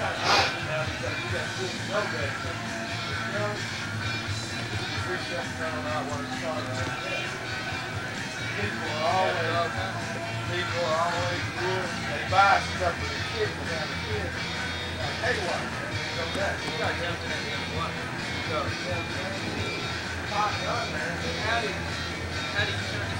How do you, turn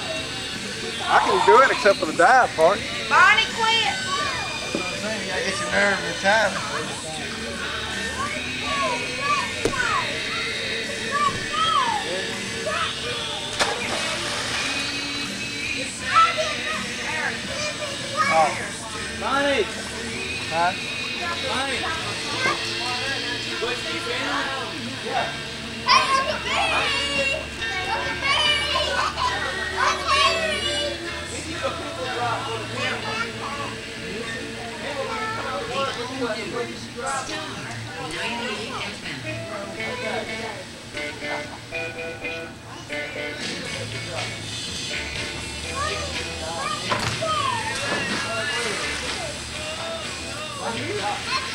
I can do it except for the dive part. Bonnie, quit! You gotta get your nerve and time. Bonnie. Huh? Yeah. Star 98 FM.